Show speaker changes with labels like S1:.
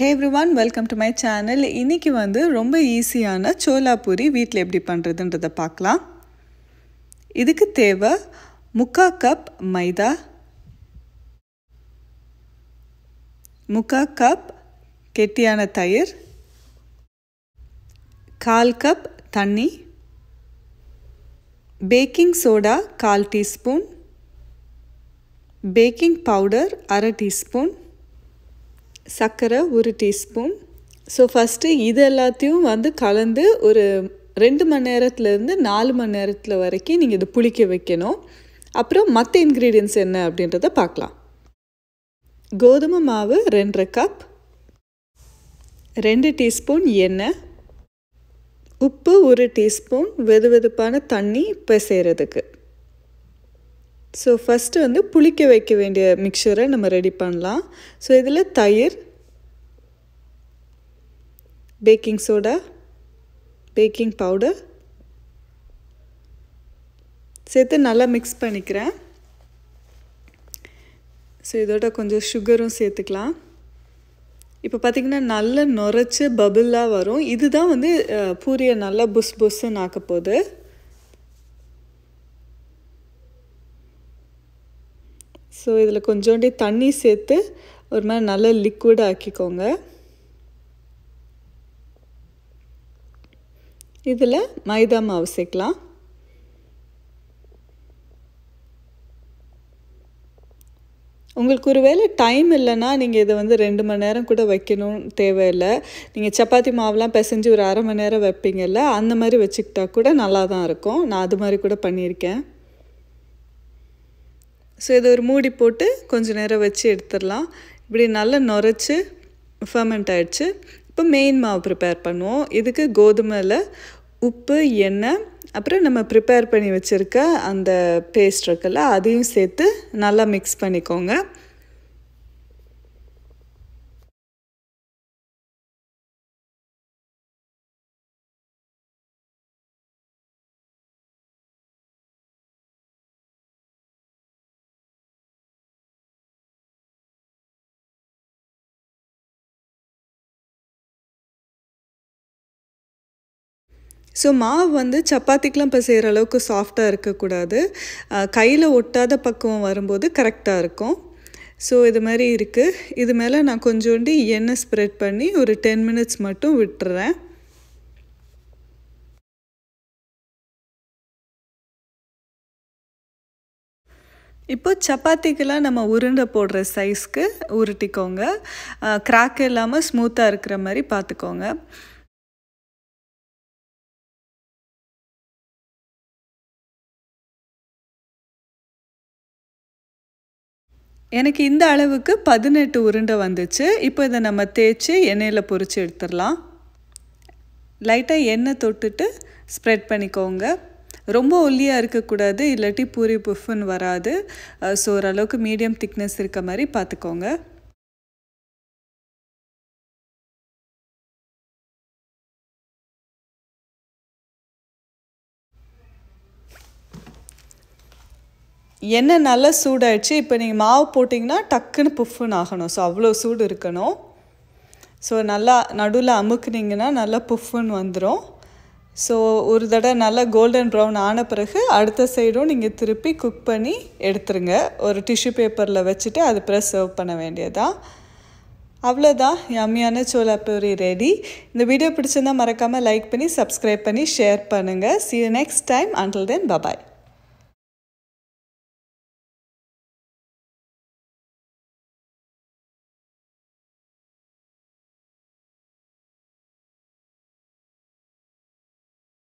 S1: Hey one welcome to my channel இன்றைக்கி வந்து ரொம்ப ஈஸியான சோலா பூரி வீட்டில் எப்படி பண்ணுறதுன்றதை பார்க்கலாம். இதுக்கு தேவை முக்கா கப் மைதா முக்கா கப் கெட்டியான தயிர் கால் கப் தண்ணி பேக்கிங் சோடா கால் டீஸ்பூன் பேக்கிங் பவுடர் அரை டீஸ்பூன் சர்க்கரை ஒரு டீஸ்பூன். ஸோ ஃபஸ்ட்டு இது எல்லாத்தையும் வந்து கலந்து ஒரு ரெண்டு மணி நேரத்துலேருந்து நாலு மணி நேரத்தில் வரைக்கும் நீங்கள் இது புளிக்க வைக்கணும். அப்புறம் மற்ற இன்க்ரீடியன்ஸ் என்ன அப்படின்றத பார்க்கலாம். கோதுமை மாவு ரெண்டரை கப் ரெண்டு டீஸ்பூன் எண்ணெய். உப்பு ஒரு டீஸ்பூன். வெது வெதுப்பான தண்ணி பிசைகிறதுக்கு ஸோ ஃபஸ்ட்டு வந்து புளிக்க வைக்க வேண்டிய மிக்சரை நம்ம ரெடி பண்ணலாம். ஸோ இதில் தயிர் பேக்கிங் சோடா பேக்கிங் பவுடர் சேர்த்து நல்லா மிக்ஸ் பண்ணிக்கிறேன். ஸோ இதோட கொஞ்சம் சுகரும் சேர்த்துக்கலாம். இப்போ பார்த்திங்கன்னா நல்ல நுரைச்சி பபுளாக வரும். இதுதான் வந்து பூரியை நல்லா புஸ் புஸ்ஸுன்னு ஆக்க போகுது. ஸோ இதில் கொஞ்சோண்டி தண்ணி சேர்த்து ஒரு மாதிரி நல்ல லிக்விட் ஆக்கிக்கோங்க. இதில் மைதா மாவு சேர்க்கலாம். உங்களுக்கு ஒரு வேளை டைம் இல்லைன்னா நீங்கள் இதை வந்து ரெண்டு மணி நேரம் கூட வைக்கணும் தேவையில்லை. நீங்கள் சப்பாத்தி மாவுலாம் பிசைஞ்சு ஒரு அரை மணி நேரம் வைப்பீங்கல்ல அந்த மாதிரி வச்சுக்கிட்டா கூட நல்லா தான் இருக்கும். நான் அது மாதிரி கூட பண்ணியிருக்கேன். ஸோ இதை ஒரு மூடி போட்டு கொஞ்சம் நேரம் வச்சு எடுத்துடலாம். இப்படி நல்லா நுரைச்சி ஃபர்மெண்ட் ஆகிடுச்சு இப்போ மெயின் மாவு ப்ரிப்பேர் பண்ணுவோம். இதுக்கு கோதுமையில் உப்பு எண்ணெய் அப்புறம் நம்ம ப்ரிப்பேர் பண்ணி வச்சுருக்க அந்த பேஸ்ட் இருக்குல்ல அதையும் சேர்த்து நல்லா மிக்ஸ் பண்ணிக்கோங்க. ஸோ மாவு வந்து சப்பாத்திக்கெலாம் இப்போ செய்கிற அளவுக்கு சாஃப்டாக இருக்கக்கூடாது. கையில் ஒட்டாத பக்குவம் வரும்போது கரெக்டாக இருக்கும். ஸோ இது மாதிரி இருக்குது இது மேலே நான் கொஞ்சோண்டி எண்ணெய் ஸ்ப்ரெட் பண்ணி ஒரு டென் மினிட்ஸ் மட்டும் விட்டுறேன். இப்போ சப்பாத்திக்கெல்லாம் நம்ம உருண்டை போடுற சைஸ்க்கு உருட்டிக்கோங்க. கிராக் இல்லாமல் ஸ்மூத்தாக இருக்கிற மாதிரி பார்த்துக்கோங்க. எனக்கு இந்த அளவுக்கு பதினெட்டு உருண்டை வந்துச்சு. இப்போ இதை நம்ம தேய்ச்சி எண்ணெயில் பொறிச்சு எடுத்துடலாம். லைட்டாக எண்ணெய் தொட்டுட்டு ஸ்ப்ரெட் பண்ணிக்கோங்க. ரொம்ப ஒல்லியாக இருக்கக்கூடாது இல்லாட்டி பூரி புஃப்னு வராது. ஸோ ஓரளவுக்கு மீடியம் திக்னஸ் இருக்க மாதிரி பார்த்துக்கோங்க. எண்ணெய் நல்லா சூடாயிடுச்சு. இப்போ நீங்கள் மாவு போட்டிங்கன்னா டக்குன்னு புஃப்னு ஆகணும். ஸோ அவ்வளோ சூடு இருக்கணும். ஸோ நல்லா நடுவில் அமுக்குனிங்கன்னா நல்லா புஃப்னு வந்துடும் ஸோ ஒரு தடவை நல்லா கோல்டன் ப்ரௌன் ஆன பிறகு அடுத்த சைடும் நீங்கள் திருப்பி குக் பண்ணி எடுத்துருங்க. ஒரு டிஷ்யூ பேப்பரில் வச்சுட்டு அது பிறகு சர்வ் பண்ண வேண்டியதான் அவ்வளோதான் யம்மியான சோலா பூரி ரெடி இந்த வீடியோ பிடிச்சிருந்தால் மறக்காமல் லைக் பண்ணி சப்ஸ்கிரைப் பண்ணி ஷேர் பண்ணுங்கள் see you next time until then bye bye